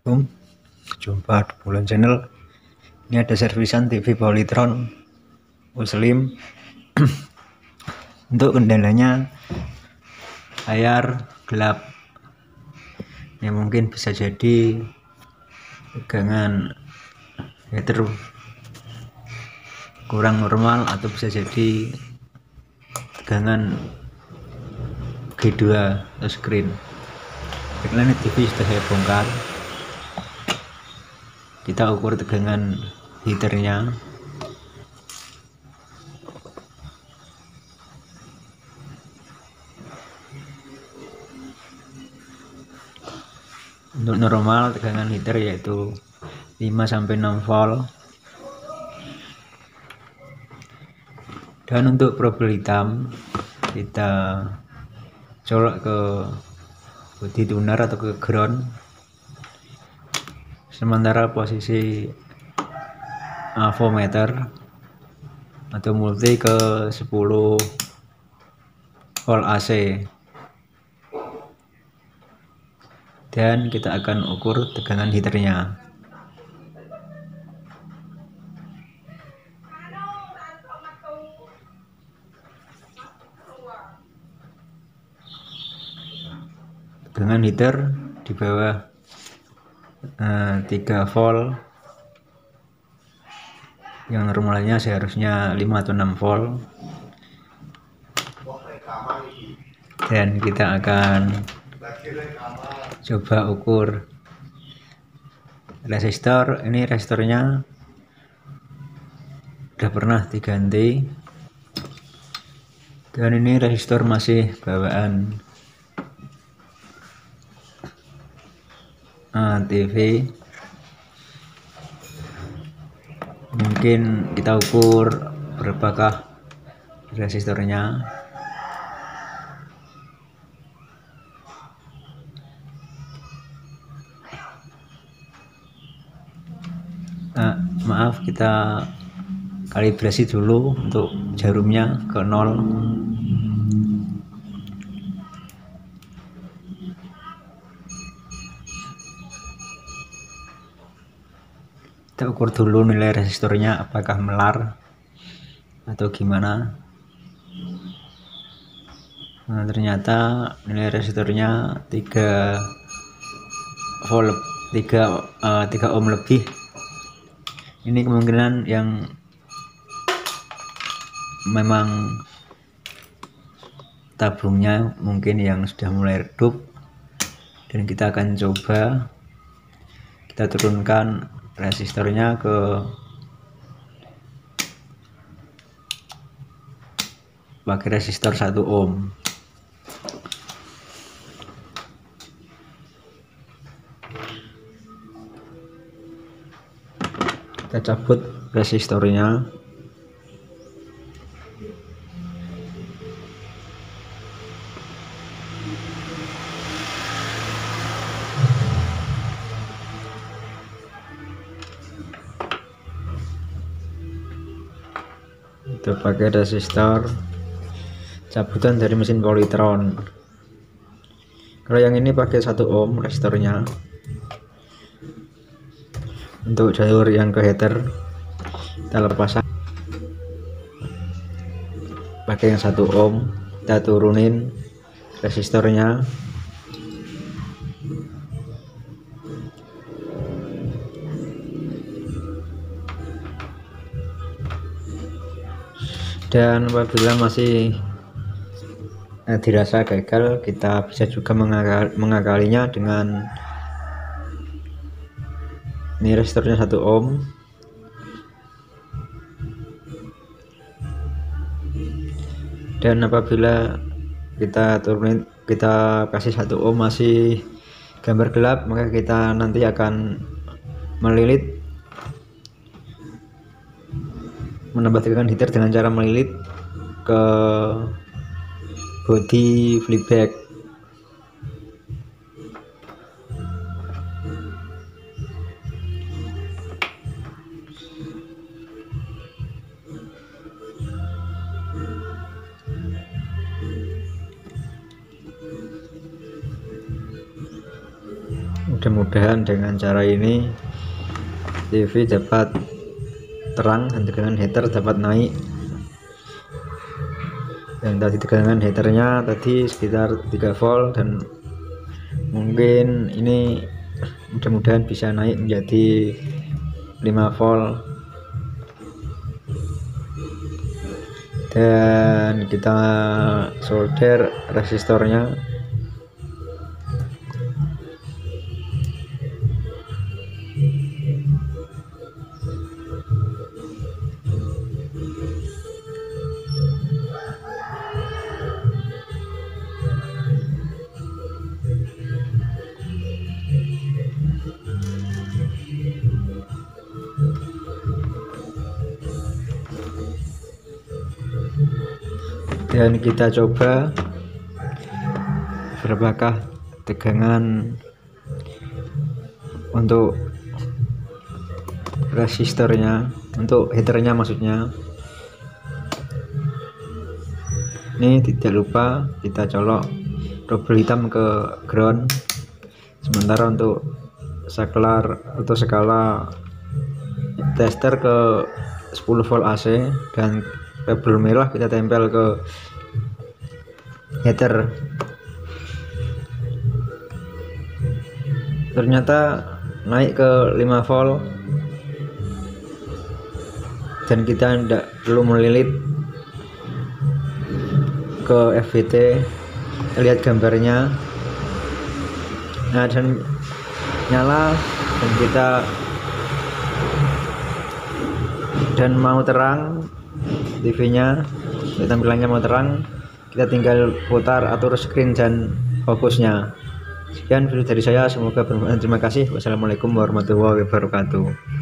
Assalamualaikum Jumpa di bulan channel. Ini ada servisan TV Polytron Muslim. Untuk kendalanya Layar gelap. Ya mungkin bisa jadi Tegangan header Kurang normal Atau bisa jadi Tegangan G2 atau screen Backline TV sudah saya bongkar kita ukur tegangan heaternya. Untuk normal tegangan heater yaitu 5 sampai 6 volt. Dan untuk probel hitam kita colok ke body tuner atau ke ground sementara posisi avometer atau multi ke 10 volt AC dan kita akan ukur tegangan heaternya. Tegangan heater di bawah 3 eh, volt. Yang normalnya seharusnya 5 atau 6 volt. Dan kita akan coba ukur resistor. Ini resistornya udah pernah diganti. Dan ini resistor masih bawaan TV mungkin kita ukur berapakah resistornya. Nah, maaf kita kalibrasi dulu untuk jarumnya ke nol kita ukur dulu nilai resistornya apakah melar atau gimana. Nah ternyata nilai resistornya 3 volt 3 uh, 3 ohm lebih. Ini kemungkinan yang memang tabungnya mungkin yang sudah mulai redup. Dan kita akan coba kita turunkan resistornya ke pakai resistor 1 ohm. Kita cabut resistornya itu pakai resistor. Cabutan dari mesin polytron. Kalau yang ini pakai 1 ohm resistornya. Untuk jalur yang ke header kita lepas pakai yang 1 ohm kita turunin resistornya dan apabila masih eh, dirasa gagal kita bisa juga mengakal, mengakalinya dengan ini resistornya 1 ohm. Dan apabila kita turunin kita kasih satu ohm masih gambar gelap maka kita nanti akan melilit menambah tegangan heater dengan cara melilit ke body flipback mudah-mudahan dengan cara ini TV dapat terang dan tegangan heater dapat naik. Yang tadi tegangan heaternya tadi sekitar 3 volt dan mungkin ini mudah-mudahan bisa naik menjadi 5 volt. Dan kita solder resistornya dan kita coba berapakah tegangan untuk resistornya untuk heaternya maksudnya. Ini tidak lupa kita colok double hitam ke ground. Sementara untuk saklar atau skala tester ke 10 volt AC dan kabel merah kita tempel ke heater. Ternyata naik ke 5 volt. Dan kita tidak perlu melilit ke FVT lihat gambarnya. Nah dan nyala dan kita dan mau terang TV nya tampilannya mau terang kita tinggal putar atur screen dan fokusnya. Sekian video dari saya semoga bermanfaat. Terima kasih. Wassalamualaikum warahmatullahi wabarakatuh